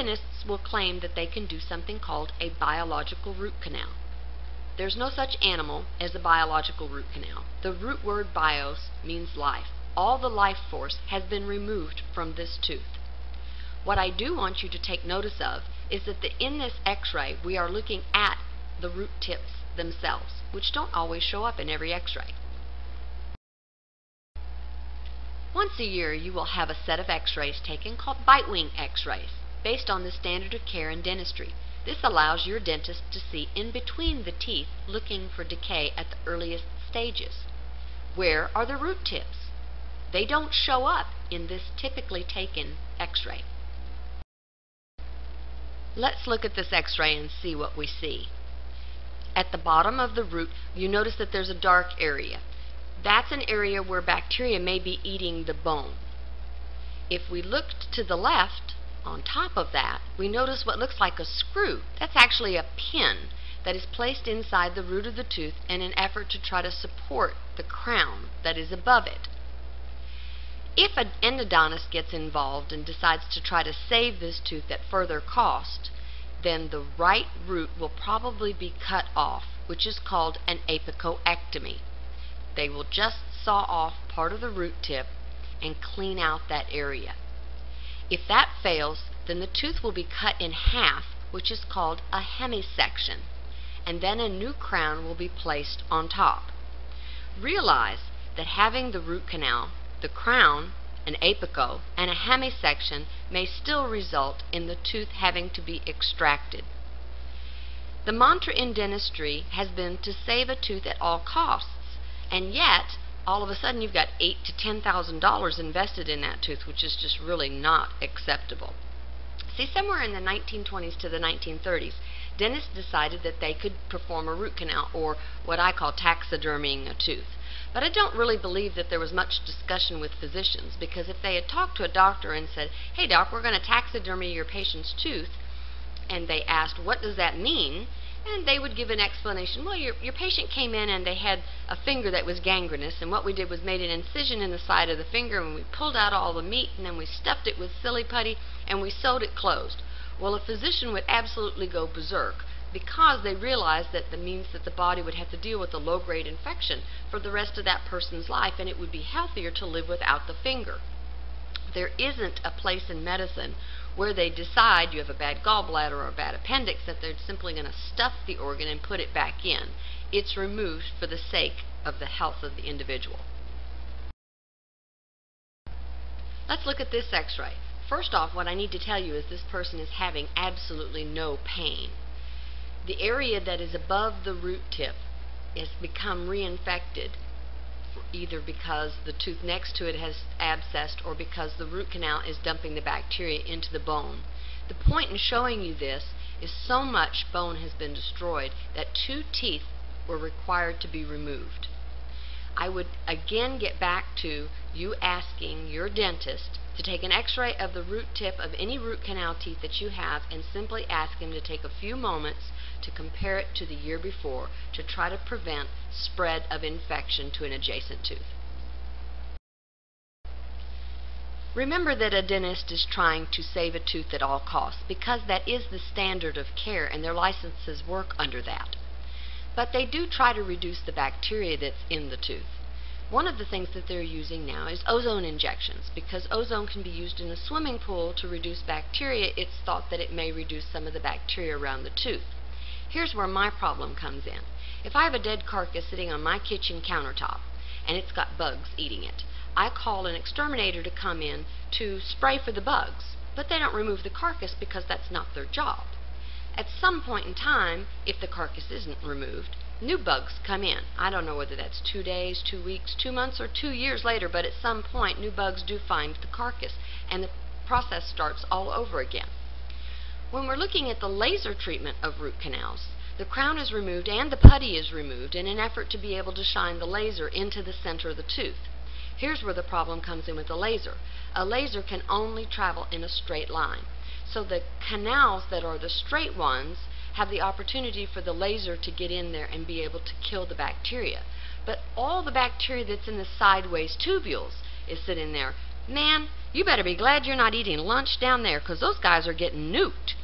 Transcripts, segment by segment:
dentists will claim that they can do something called a biological root canal. There's no such animal as a biological root canal. The root word bios means life. All the life force has been removed from this tooth. What I do want you to take notice of is that the, in this x-ray we are looking at the root tips themselves, which don't always show up in every x-ray. Once a year you will have a set of x-rays taken called bite wing x-rays, based on the standard of care in dentistry. This allows your dentist to see in between the teeth looking for decay at the earliest stages. Where are the root tips? They don't show up in this typically taken x-ray. Let's look at this x-ray and see what we see. At the bottom of the root, you notice that there's a dark area. That's an area where bacteria may be eating the bone. If we looked to the left, on top of that, we notice what looks like a screw. That's actually a pin that is placed inside the root of the tooth in an effort to try to support the crown that is above it. If an endodontist gets involved and decides to try to save this tooth at further cost, then the right root will probably be cut off, which is called an apicoectomy. They will just saw off part of the root tip and clean out that area. If that fails, then the tooth will be cut in half, which is called a hemisection, and then a new crown will be placed on top. Realize that having the root canal, the crown, an apico, and a hemisection may still result in the tooth having to be extracted. The mantra in dentistry has been to save a tooth at all costs, and yet all of a sudden you've got eight to ten thousand dollars invested in that tooth, which is just really not acceptable. See, somewhere in the 1920s to the 1930s, dentists decided that they could perform a root canal, or what I call taxidermying a tooth. But I don't really believe that there was much discussion with physicians, because if they had talked to a doctor and said, hey doc, we're going to taxidermy your patient's tooth, and they asked, what does that mean? And they would give an explanation. Well, your, your patient came in and they had a finger that was gangrenous, and what we did was made an incision in the side of the finger, and we pulled out all the meat, and then we stuffed it with silly putty, and we sewed it closed. Well, a physician would absolutely go berserk because they realized that that means that the body would have to deal with a low-grade infection for the rest of that person's life, and it would be healthier to live without the finger. There isn't a place in medicine where they decide you have a bad gallbladder or a bad appendix that they're simply going to stuff the organ and put it back in. It's removed for the sake of the health of the individual. Let's look at this x-ray. First off, what I need to tell you is this person is having absolutely no pain. The area that is above the root tip has become reinfected either because the tooth next to it has abscessed or because the root canal is dumping the bacteria into the bone. The point in showing you this is so much bone has been destroyed that two teeth were required to be removed. I would again get back to you asking your dentist to take an x-ray of the root tip of any root canal teeth that you have and simply ask him to take a few moments to compare it to the year before to try to prevent spread of infection to an adjacent tooth. Remember that a dentist is trying to save a tooth at all costs because that is the standard of care and their licenses work under that. But they do try to reduce the bacteria that's in the tooth. One of the things that they're using now is ozone injections. Because ozone can be used in a swimming pool to reduce bacteria, it's thought that it may reduce some of the bacteria around the tooth. Here's where my problem comes in. If I have a dead carcass sitting on my kitchen countertop and it's got bugs eating it, I call an exterminator to come in to spray for the bugs, but they don't remove the carcass because that's not their job. At some point in time, if the carcass isn't removed, new bugs come in. I don't know whether that's two days, two weeks, two months, or two years later, but at some point new bugs do find the carcass and the process starts all over again. When we're looking at the laser treatment of root canals, the crown is removed and the putty is removed in an effort to be able to shine the laser into the center of the tooth. Here's where the problem comes in with the laser. A laser can only travel in a straight line. So the canals that are the straight ones have the opportunity for the laser to get in there and be able to kill the bacteria. But all the bacteria that's in the sideways tubules is sitting there. Man, You better be glad you're not eating lunch down there, 'cause those guys are getting nuked.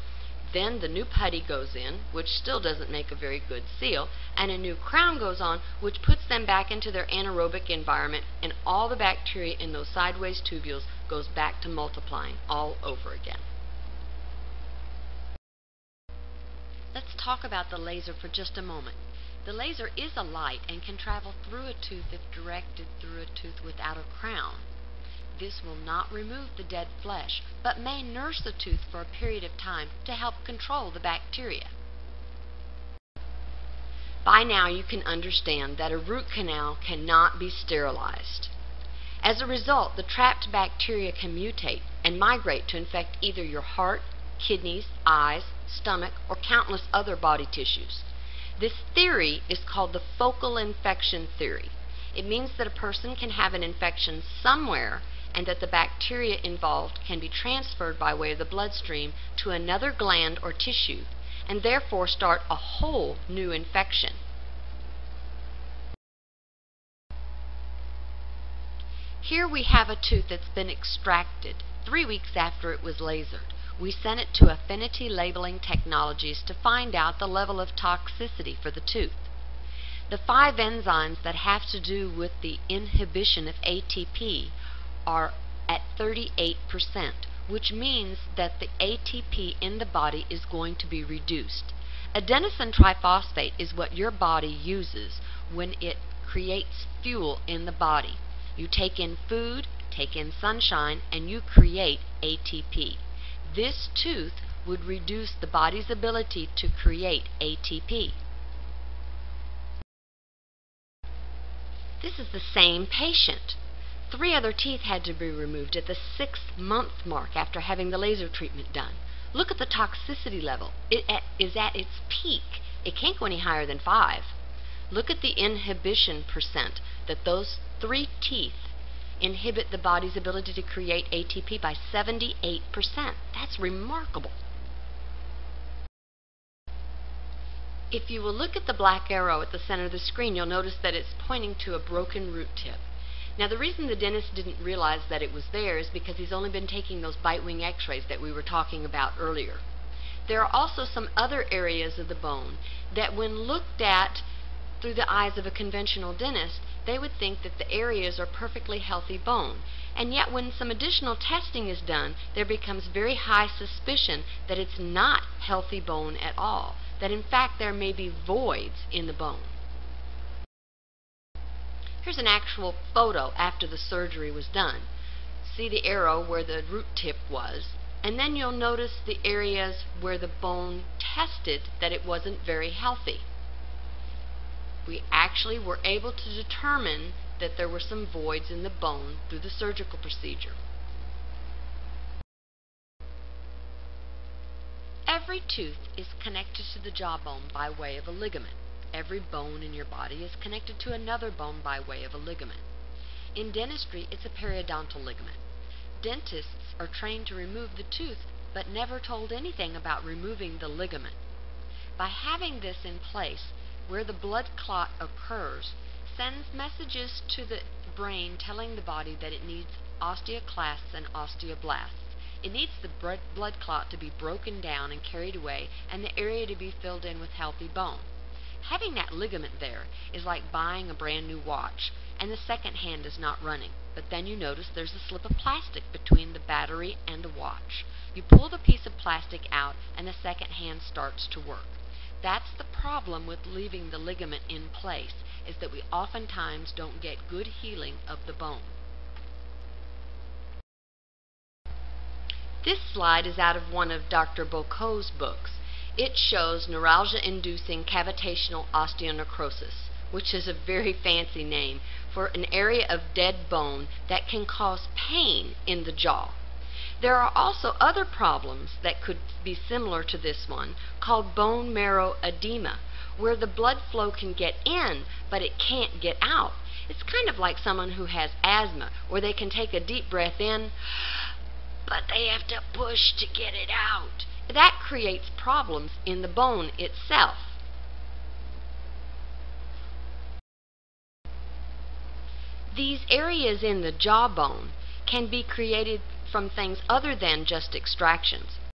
Then the new putty goes in, which still doesn't make a very good seal, and a new crown goes on, which puts them back into their anaerobic environment, and all the bacteria in those sideways tubules goes back to multiplying all over again. Let's talk about the laser for just a moment. The laser is a light and can travel through a tooth if directed through a tooth without a crown. This will not remove the dead flesh, but may nurse the tooth for a period of time to help control the bacteria. By now you can understand that a root canal cannot be sterilized. As a result, the trapped bacteria can mutate and migrate to infect either your heart, kidneys, eyes, stomach, or countless other body tissues. This theory is called the focal infection theory. It means that a person can have an infection somewhere and that the bacteria involved can be transferred by way of the bloodstream to another gland or tissue and therefore start a whole new infection. Here we have a tooth that's been extracted three weeks after it was lasered we sent it to Affinity Labeling Technologies to find out the level of toxicity for the tooth. The five enzymes that have to do with the inhibition of ATP are at 38%, which means that the ATP in the body is going to be reduced. Adenosine triphosphate is what your body uses when it creates fuel in the body. You take in food, take in sunshine, and you create ATP. This tooth would reduce the body's ability to create ATP. This is the same patient. Three other teeth had to be removed at the six month mark after having the laser treatment done. Look at the toxicity level. It is at its peak. It can't go any higher than 5. Look at the inhibition percent that those three teeth inhibit the body's ability to create ATP by 78%. That's remarkable. If you will look at the black arrow at the center of the screen, you'll notice that it's pointing to a broken root tip. Now the reason the dentist didn't realize that it was there is because he's only been taking those bite wing x-rays that we were talking about earlier. There are also some other areas of the bone that when looked at through the eyes of a conventional dentist, they would think that the areas are perfectly healthy bone. And yet when some additional testing is done, there becomes very high suspicion that it's not healthy bone at all, that in fact there may be voids in the bone. Here's an actual photo after the surgery was done. See the arrow where the root tip was, and then you'll notice the areas where the bone tested that it wasn't very healthy we actually were able to determine that there were some voids in the bone through the surgical procedure. Every tooth is connected to the jawbone by way of a ligament. Every bone in your body is connected to another bone by way of a ligament. In dentistry, it's a periodontal ligament. Dentists are trained to remove the tooth, but never told anything about removing the ligament. By having this in place, where the blood clot occurs sends messages to the brain telling the body that it needs osteoclasts and osteoblasts. It needs the blood clot to be broken down and carried away and the area to be filled in with healthy bone. Having that ligament there is like buying a brand new watch and the second hand is not running. But then you notice there's a slip of plastic between the battery and the watch. You pull the piece of plastic out and the second hand starts to work. That's the problem with leaving the ligament in place, is that we oftentimes don't get good healing of the bone. This slide is out of one of Dr. Bouquot's books. It shows neuralgia-inducing cavitational osteonecrosis, which is a very fancy name for an area of dead bone that can cause pain in the jaw. There are also other problems that could be similar to this one called bone marrow edema, where the blood flow can get in, but it can't get out. It's kind of like someone who has asthma, where they can take a deep breath in, but they have to push to get it out. That creates problems in the bone itself. These areas in the jawbone can be created from things other than just extractions.